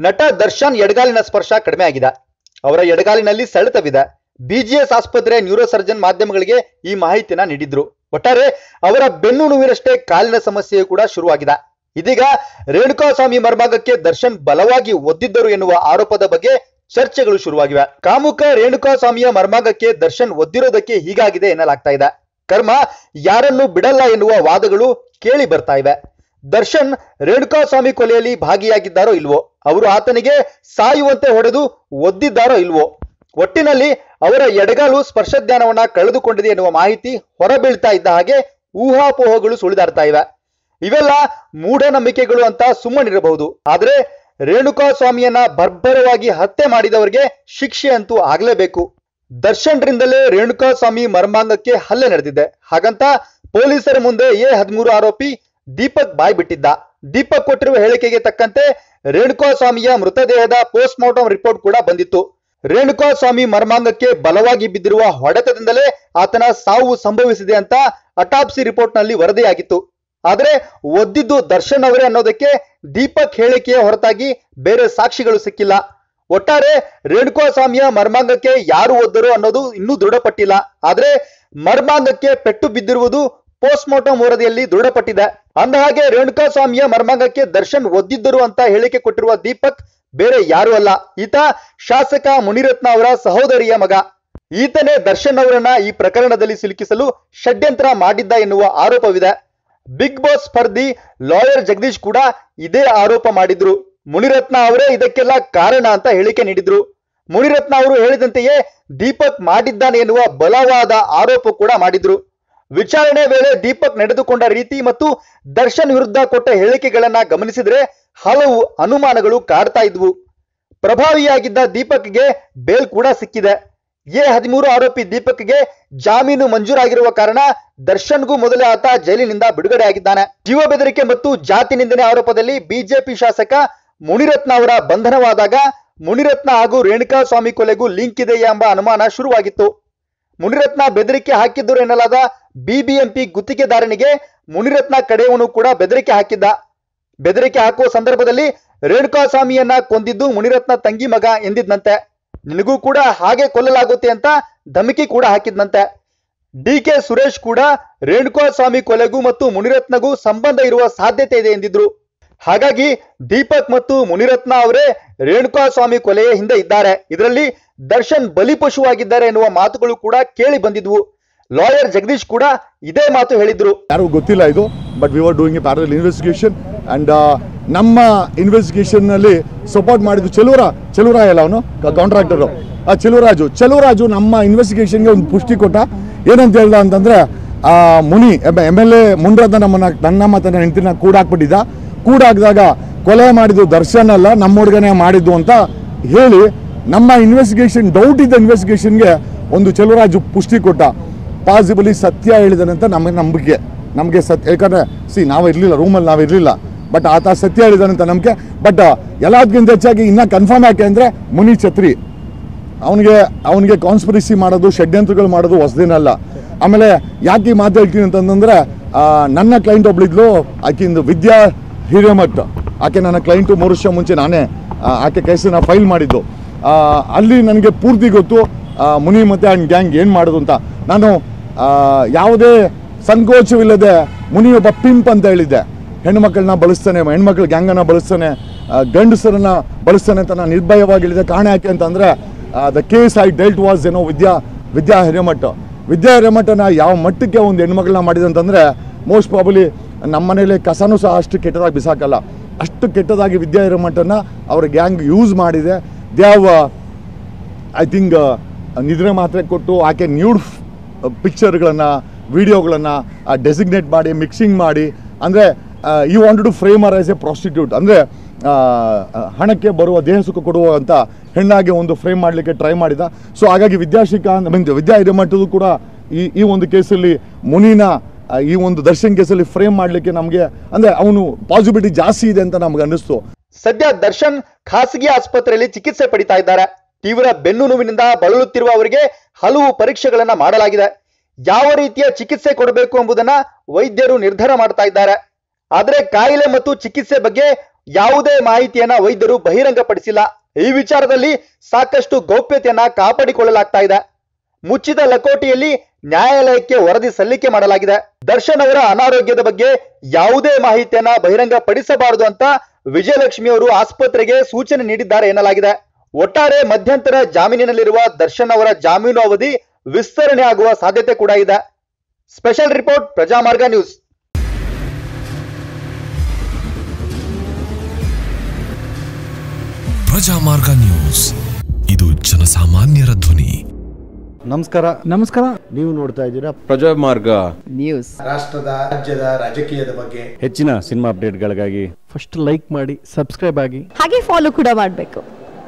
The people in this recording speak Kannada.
ನಟ ದರ್ಶನ್ ಎಡಗಾಲಿನ ಸ್ಪರ್ಶ ಕಡಿಮೆ ಆಗಿದೆ. ಅವರ ಎಡಗಾಲಿನಲ್ಲಿ ಸೆಳೆತವಿದೆ. ಬಿಜಿಎಸ್ ಆಸ್ಪತ್ರೆ ನ್ಯೂರೋ ಸರ್ಜನ್ ಮಾಧ್ಯಮಗಳಿಗೆ ಈ ಮಾಹಿತಿನ ನೀಡಿದ್ರು. ಒಟ್ಟಾರೆ ಅವರ ಬೆನ್ನು ನೋವಿನಷ್ಟೇ ಕಾಲಿನ ಸಮಸ್ಯೆಯು ಕೂಡ ಶುರುವಾಗಿದೆ. ಇದೀಗ ರೇಣುಕಾಸ್ವಾಮಿ ಮರ್ಮಾಗಕ್ಕೆ ದರ್ಶನ್ ಬಲವಾಗಿ ಒದ್ದಿದ್ದರು ಎನ್ನುವ ಆರೋಪದ ಬಗ್ಗೆ ಚರ್ಚೆಗಳು ಶುರುವಾಗಿವೆ. ಕಾಮುಕ ರೇಣುಕಾಸ್ವಾಮಿಯ ಮರ್ಮಾಗಕ್ಕೆ ದರ್ಶನ್ ಒದ್ದಿರೋದಕ್ಕೆ ಹೀಗಾಗಿದೆ ಎನ್ನಲಾಗ್ತಾ ಇದೆ. ಕರ್ಮ ಯಾರನ್ನು ಬಿಡಲ್ಲ ಎನ್ನುವ ವಾದಗಳು ಕೇಳಿ ಬರ್ತಾ ಇವೆ. ದರ್ಶನ್ ರೇಣುಕಾ ಸ್ವಾಮಿ ಕೊಲೆಯಲ್ಲಿ ಭಾಗಿಯಾಗಿದ್ದಾರೋ ಇಲ್ವೋ? ಅವರು ಆತನಿಗೆ ಸಾಯುವಂತೆ ಹೊಡೆದು ಒದ್ದಿದ್ದಾರೋ ಇಲ್ವೋ? ಒಟ್ಟಿನಲ್ಲಿ ಅವರ ಎಡಗಾಲು ಸ್ಪರ್ಶಜ್ಞಾನವನ್ನ ಕಳೆದುಕೊಂಡಿದೆ ಎನ್ನುವ ಮಾಹಿತಿ ಹೊರಬೀಳ್ತಾ ಇದ್ದ ಹಾಗೆ ಊಹಾಪೋಹಗಳು ಸುಳಿದಾಡ್ತಾ ಇವೆ. ಇವೆಲ್ಲ ಮೂಢನಂಬಿಕೆಗಳು ಅಂತ ಸುಮ್ಮನಿರಬಹುದು. ಆದ್ರೆ ರೇಣುಕಾಸ್ವಾಮಿಯನ್ನ ಬರ್ಬರವಾಗಿ ಹತ್ಯೆ ಮಾಡಿದವರಿಗೆ ಶಿಕ್ಷೆ ಅಂತೂ ಆಗ್ಲೇಬೇಕು. ದರ್ಶನ್ರಿಂದಲೇ ರೇಣುಕಾಸ್ವಾಮಿ ಮರ್ಮಾಂಗಕ್ಕೆ ಹಲ್ಲೆ ನಡೆದಿದೆ. ಹಾಗಂತ ಪೊಲೀಸರ ಮುಂದೆ ಎ ಹದಿಮೂರು ಆರೋಪಿ ದೀಪಕ್ ಬಾಯ್ ಬಿಟ್ಟಿದ್ದ. ದೀಪಕ್ ಕೊಟ್ಟಿರುವ ಹೇಳಿಕೆಗೆ ತಕ್ಕಂತೆ ರೇಣುಕಾಸ್ವಾಮಿಯ ಮೃತದೇಹದ ಪೋಸ್ಟ್ ಮಾರ್ಟಮ್ ರಿಪೋರ್ಟ್ ಕೂಡ ಬಂದಿತ್ತು. ರೇಣುಕಾಸ್ವಾಮಿ ಮರ್ಮಾಂಗಕ್ಕೆ ಬಲವಾಗಿ ಬಿದ್ದಿರುವ ಹೊಡೆತದಿಂದಲೇ ಆತನ ಸಾವು ಸಂಭವಿಸಿದೆ ಅಂತ ಅಟಾಪ್ಸಿ ರಿಪೋರ್ಟ್ನಲ್ಲಿ ವರದಿಯಾಗಿತ್ತು. ಆದರೆ ಒದ್ದಿದ್ದು ದರ್ಶನ್ ಅವರೇ ಅನ್ನೋದಕ್ಕೆ ದೀಪಕ್ ಹೇಳಿಕೆಯ ಹೊರತಾಗಿ ಬೇರೆ ಸಾಕ್ಷಿಗಳು ಸಿಕ್ಕಿಲ್ಲ. ಒಟ್ಟಾರೆ ರೇಣುಕಾಸ್ವಾಮಿಯ ಮರ್ಮಾಂಗಕ್ಕೆ ಯಾರು ಒದ್ದರು ಅನ್ನೋದು ಇನ್ನೂ ದೃಢಪಟ್ಟಿಲ್ಲ. ಆದರೆ ಮರ್ಮಾಂಗಕ್ಕೆ ಪೆಟ್ಟು ಬಿದ್ದಿರುವುದು ಪೋಸ್ಟ್ ಮಾರ್ಟಮ್ ವರದಿಯಲ್ಲಿ ದೃಢಪಟ್ಟಿದೆ. ಅಂದಹಾಗೆ ರೇಣುಕಾಸ್ವಾಮಿಯ ಮರ್ಮಾಂಗಕ್ಕೆ ದರ್ಶನ್ ಒದ್ದಿದ್ದರು ಅಂತ ಹೇಳಿಕೆ ಕೊಟ್ಟಿರುವ ದೀಪಕ್ ಬೇರೆ ಯಾರು ಅಲ್ಲ. ಈತ ಶಾಸಕ ಮುನಿರತ್ನ ಅವರ ಸಹೋದರಿಯ ಮಗ. ಈತನೇ ದರ್ಶನ್ ಅವರನ್ನ ಈ ಪ್ರಕರಣದಲ್ಲಿ ಸಿಲುಕಿಸಲು ಷಡ್ಯಂತ್ರ ಮಾಡಿದ್ದ ಎನ್ನುವ ಆರೋಪವಿದೆ. ಬಿಗ್ ಬಾಸ್ ಸ್ಪರ್ಧಿ ಲಾಯರ್ ಜಗದೀಶ್ ಕೂಡ ಇದೇ ಆರೋಪ ಮಾಡಿದ್ರು. ಮುನಿರತ್ನ ಅವರೇ ಇದಕ್ಕೆಲ್ಲ ಕಾರಣ ಅಂತ ಹೇಳಿಕೆ ನೀಡಿದ್ರು. ಮುನಿರತ್ನ ಅವರು ಹೇಳಿದಂತೆಯೇ ದೀಪಕ್ ಮಾಡಿದ್ದಾನೆ ಎನ್ನುವ ಬಲವಾದ ಆರೋಪ ಕೂಡ ಮಾಡಿದ್ರು. ವಿಚಾರಣೆ ವೇಳೆ ದೀಪಕ್ ನಡೆದುಕೊಂಡ ರೀತಿ ಮತ್ತು ದರ್ಶನ್ ವಿರುದ್ಧ ಕೊಟ್ಟ ಹೇಳಿಕೆಗಳನ್ನ ಗಮನಿಸಿದ್ರೆ ಹಲವು ಅನುಮಾನಗಳು ಕಾಡ್ತಾ ಇದ್ವು. ಪ್ರಭಾವಿಯಾಗಿದ್ದ ದೀಪಕ್ಗೆ ಬೇಲ್ ಕೂಡ ಸಿಕ್ಕಿದೆ. ಎ ಹದಿಮೂರು ಆರೋಪಿ ದೀಪಕ್ಗೆ ಜಾಮೀನು ಮಂಜೂರಾಗಿರುವ ಕಾರಣ ದರ್ಶನ್ಗೂ ಮೊದಲೇ ಆತ ಜೈಲಿನಿಂದ ಬಿಡುಗಡೆ ಆಗಿದ್ದಾನೆ ಜೀವ ಬೆದರಿಕೆ ಮತ್ತು ಜಾತಿ ನಿಂದನೆ ಆರೋಪದಲ್ಲಿ ಬಿಜೆಪಿ ಶಾಸಕ ಮುನಿರತ್ನ ಅವರ ಬಂಧನವಾದಾಗ ಮುನಿರತ್ನ ಹಾಗೂ ರೇಣುಕಾ ಸ್ವಾಮಿ ಕೊಲೆಗೂ ಲಿಂಕ್ ಇದೆ ಎಂಬ ಅನುಮಾನ ಶುರುವಾಗಿತ್ತು. ಮುನಿರತ್ನ ಬೆದರಿಕೆ ಹಾಕಿದ್ದರು ಎನ್ನಲಾದ ಬಿಬಿಎಂಪಿ ಗುತ್ತಿಗೆದಾರನಿಗೆ ಮುನಿರತ್ನ ಕಡೆಯವನು ಕೂಡ ಬೆದರಿಕೆ ಹಾಕಿದ್ದ. ಬೆದರಿಕೆ ಹಾಕುವ ಸಂದರ್ಭದಲ್ಲಿ ರೇಣುಕಾಸ್ವಾಮಿಯನ್ನ ಕೊಂದಿದ್ದು ಮುನಿರತ್ನ ತಂಗಿ ಮಗ ಎಂದಿದ್ನಂತೆ ನಿನಗೂ ಕೂಡ ಹಾಗೆ ಕೊಲ್ಲಲಾಗುತ್ತೆ ಅಂತ ಧಮಕಿ ಕೂಡ ಹಾಕಿದ್ನಂತೆ ಡಿ ಕೆ ಸುರೇಶ್ ಕೂಡ ರೇಣುಕಾಸ್ವಾಮಿ ಕೊಲೆಗೂ ಮತ್ತು ಮುನಿರತ್ನಗೂ ಸಂಬಂಧ ಇರುವ ಸಾಧ್ಯತೆ ಇದೆ ಎಂದಿದ್ರು. ಹಾಗಾಗಿ ದೀಪಕ್ ಮತ್ತು ಮುನಿರತ್ನ ಅವರೇ ರೇಣುಕಾ ಸ್ವಾಮಿ ಕೊಲೆಯ ಹಿಂದೆ ಇದ್ದಾರೆ. ಇದರಲ್ಲಿ ದರ್ಶನ್ ಬಲಿಪಶುವಾಗಿದ್ದಾರೆ ಎನ್ನುವ ಮಾತುಗಳು ಕೂಡ ಕೇಳಿ ಬಂದಿದ್ವು. ಲಾಯರ್ ಜಗದೀಶ್ ಕೂಡ ಇದೇ ಮಾತು ಹೇಳಿದ್ರು. ಯಾರು ಗೊತ್ತಿಲ್ಲ ಇದು but we are doing a parallel investigation and ನಮ್ಮ ಇನ್ವೆಸ್ಟಿಗೇಷನ್ನಲ್ಲಿ ಸಪೋರ್ಟ್ ಮಾಡಿದ್ದು ಚೆಲುವರ ಚೆಲುವರ ಎಲ್ಲ ಅವನು? ಕಾಂಟ್ರಾಕ್ಟರು ಆ ಚೆಲುವರಾಜು ಚೆಲುವರಾಜು ನಮ್ಮ ಇನ್ವೆಸ್ಟಿಗೇಷನ್ಗೆ ಒಂದು ಪುಷ್ಟಿ ಕೊಟ್ಟ. ಏನಂತ ಹೇಳ್ದ ಅಂತಂದ್ರೆ, ಆ, Muni M L A Munirathna ನಮ್ಮನ್ನ ನನ್ನ ಮತ್ತು ನನ್ನ ಹೆಂಡತಿನ ಕೂಡಾಕ್ಬಿಟ್ಟಿದ್ದ. ಕೂಡಾಕಿದಾಗ ಕೊಲೆ ಮಾಡಿದ್ದು ದರ್ಶನ್ ಅಲ್ಲ, ನಮ್ಮ ಹುಡುಗನೇ ಮಾಡಿದ್ದು ಅಂತ ಹೇಳಿ ನಮ್ಮ ಇನ್ವೆಸ್ಟಿಗೇಷನ್ ಡೌಟ್ ಇದ್ದ ಇನ್ವೆಸ್ಟಿಗೇಷನ್ಗೆ ಒಂದು ಚೆಲುವರಾಜು ಪುಷ್ಟಿ ಕೊಟ್ಟ. ಪಾಸಿಬಲಿ ಸತ್ಯ ಹೇಳಿದಾನೆ ಅಂತ ನಮಗೆ ನಂಬಿಕೆ. ನಮಗೆ ಸತ್ಯ ಯಾಕಂದರೆ ಸಿ ನಾವು ಇರಲಿಲ್ಲ ರೂಮಲ್ಲಿ ನಾವು ಇರಲಿಲ್ಲ. ಬಟ್ ಆತ ಸತ್ಯ ಹೇಳಿದಾನಂತ ನಂಬಿಕೆ. ಬಟ್ ಎಲ್ಲದಕ್ಕಿಂತ ಹೆಚ್ಚಾಗಿ ಇನ್ನೂ ಕನ್ಫರ್ಮ್ ಯಾಕೆ ಅಂದರೆ ಮುನಿ ಛತ್ರಿ. ಅವನಿಗೆ ಅವನಿಗೆ ಕಾನ್ಸ್ಪಿರಸಿ ಮಾಡೋದು, ಷಡ್ಯಂತ್ರಗಳು ಮಾಡೋದು ಹೊಸದೇನಲ್ಲ ಆಮೇಲೆ ಯಾಕೆ ಮಾತು ಹೇಳ್ತೀನಿ ಅಂತಂದ್ರೆ ನನ್ನ ಕ್ಲೈಂಟ್ ಒಬ್ಳಿದ್ಲು ಆಕಿಂದು ವಿದ್ಯಾ ಹಿರೇಮಠ್ ಆಕೆ ನನ್ನ ಕ್ಲೈಂಟು ಮೂರು ವರ್ಷ ಮುಂಚೆ ನಾನೇ ಆಕೆ ಕೇಸನ್ನ ಫೈಲ್ ಮಾಡಿದ್ದು. ಅಲ್ಲಿ ನನಗೆ ಪೂರ್ತಿ ಗೊತ್ತು ಮುನಿ ಮತ್ತು ಆ್ಯಂಡ್ ಗ್ಯಾಂಗ್ ಏನು ಮಾಡೋದು ಅಂತ. ನಾನು ಯಾವುದೇ ಸಂಕೋಚವಿಲ್ಲದೆ ಮುನಿ ಒಬ್ಬ ಪಿಂಪ್ ಅಂತ ಹೇಳಿದ್ದೆ. ಹೆಣ್ಮಕ್ಳನ್ನ ಬಳಸ್ತಾನೆ, ಹೆಣ್ಮಕ್ಳು ಗ್ಯಾಂಗನ್ನು ಬಳಸ್ತಾನೆ ಗಂಡಸರನ್ನು ಗಂಡಸರನ್ನ ಬಳಸ್ತಾನೆ ಅಂತ ನಾನು ನಿರ್ಭಯವಾಗಿ ಹೇಳಿದೆ ಕಾರಣ ಯಾಕೆ ಅಂತಂದರೆ the case I dealt was ಏನೋ ವಿದ್ಯಾ ವಿದ್ಯಾ ಹಿರೇಮಠ ವಿದ್ಯಾ ಹಿರೇಮಠನ ಯಾವ ಮಟ್ಟಕ್ಕೆ ಒಂದು ಹೆಣ್ಮಕ್ಳನ್ನ ಮಾಡಿದೆ ಅಂತಂದರೆ ಮೋಸ್ಟ್ ಪ್ರಾಬಲಿ ನಮ್ಮ ಕಸನೂ ಸಹ ಅಷ್ಟು ಕೆಟ್ಟದಾಗಿ ಬಿಸಾಕಲ್ಲ. ಅಷ್ಟು ಕೆಟ್ಟದಾಗಿ ವಿದ್ಯಾ ಹಿರೇಮಠನ ಅವರ ಗ್ಯಾಂಗ್ ಯೂಸ್ ಮಾಡಿದೆ. ದೇ ಐ ಥಿಂಕ್ ನಿದ್ರೆ ಮಾತ್ರೆ ಕೊಟ್ಟು ಆಕೆ ನ್ಯೂಡ್ ಪಿಕ್ಚರ್ಗಳನ್ನು, ವಿಡಿಯೋಗಳನ್ನು ಡೆಸಿಗ್ನೇಟ್ ಮಾಡಿ, ಮಿಕ್ಸಿಂಗ್ ಮಾಡಿ, ಅಂದರೆ you want to frame her as a prostitute. ಅಂದರೆ ಹಣಕ್ಕೆ ಬರುವ ದೇಹ ಸುಖ ಕೊಡುವಂಥ ಹೆಣ್ಣಾಗಿ ಒಂದು ಫ್ರೇಮ್ ಮಾಡಲಿಕ್ಕೆ ಟ್ರೈ ಮಾಡಿದ. ಸೊ, ಹಾಗಾಗಿ ವಿದ್ಯಾಶಿಕಾ ಮೀನ್ ವಿದ್ಯಾ ಹಿರೇಮಠದು ಕೂಡ ಈ ಈ ಒಂದು ಕೇಸಲ್ಲಿ ಮುನಿನ ಈ ಒಂದು ದರ್ಶನ್ ಕೇಸಲ್ಲಿ ಫ್ರೇಮ್ ಮಾಡ್ಲಿಕ್ಕೆ ನಮಗೆ, ಅಂದ್ರೆ ಅವನು ಪಾಸಿಬಿಲಿಟಿ ಜಾಸ್ತಿ ಇದೆ ಅಂತ ನಮ್ಗೆ ಅನ್ನಿಸ್ತು. ಸದ್ಯ ದರ್ಶನ್ ಖಾಸಗಿ ಆಸ್ಪತ್ರೆಯಲ್ಲಿ ಚಿಕಿತ್ಸೆ ಪಡಿತಾ ಇದ್ದಾರೆ. ತೀವ್ರ ಬೆನ್ನು ನೋವಿನಿಂದ ಬಳಲುತ್ತಿರುವ ಅವರಿಗೆ ಹಲವು ಪರೀಕ್ಷೆಗಳನ್ನ ಮಾಡಲಾಗಿದೆ. ಯಾವ ರೀತಿಯ ಚಿಕಿತ್ಸೆ ಕೊಡಬೇಕು ಎಂಬುದನ್ನ ವೈದ್ಯರು ನಿರ್ಧಾರ ಮಾಡ್ತಾ ಇದ್ದಾರೆ. ಆದ್ರೆ ಕಾಯಿಲೆ ಮತ್ತು ಚಿಕಿತ್ಸೆ ಬಗ್ಗೆ ಯಾವುದೇ ಮಾಹಿತಿಯನ್ನ ವೈದ್ಯರು ಬಹಿರಂಗಪಡಿಸಿಲ್ಲ. ಈ ವಿಚಾರದಲ್ಲಿ ಸಾಕಷ್ಟು ಗೌಪ್ಯತೆಯನ್ನ ಕಾಪಾಡಿಕೊಳ್ಳಲಾಗ್ತಾ ಇದೆ. ಮುಚ್ಚಿದ ಲಕೋಟೆಯಲ್ಲಿ ನ್ಯಾಯಾಲಯಕ್ಕೆ ವರದಿ ಸಲ್ಲಿಕೆ ಮಾಡಲಾಗಿದೆ. ದರ್ಶನ್ ಅವರ ಅನಾರೋಗ್ಯದ ಬಗ್ಗೆ ಯಾವುದೇ ಮಾಹಿತಿಯನ್ನ ಬಹಿರಂಗಪಡಿಸಬಾರದು ಅಂತ ವಿಜಯಲಕ್ಷ್ಮಿ ಅವರು ಆಸ್ಪತ್ರೆಗೆ ಸೂಚನೆ ನೀಡಿದ್ದಾರೆ ಎನ್ನಲಾಗಿದೆ. ಒಟ್ಟಾರೆ ಮಧ್ಯಂತರ ಜಾಮೀನಿನಲ್ಲಿರುವ ದರ್ಶನ್ ಅವರ ಜಾಮೀನು ಅವಧಿ ವಿಸ್ತರಣೆ ಆಗುವ ಸಾಧ್ಯತೆ ಕೂಡ ಇದೆ. Special report Prajamarga news. Prajamarga news. ಇದು ಜನಸಾಮಾನ್ಯರ ಧ್ವನಿ. ನಮಸ್ಕಾರ. ನಮಸ್ಕಾರ. ನೀವು ನೋಡ್ತಾ ಇದ್ದೀರಾ ಪ್ರಜಾ ಮಾರ್ಗ ನ್ಯೂಸ್ ರಾಷ್ಟ್ರದ ರಾಜ್ಯದ ರಾಜಕೀಯದ ಬಗ್ಗೆ. ಹೆಚ್ಚಿನ ಸಿನಿಮಾ ಅಪ್ಡೇಟ್ಗಳಿಗಾಗಿ ಫಸ್ಟ್ ಲೈಕ್ ಮಾಡಿ ಸಬ್ಸ್ಕ್ರೈಬ್ ಆಗಿ. ಹಾಗೆ ಫಾಲೋ ಕೂಡ ಮಾಡಬೇಕು.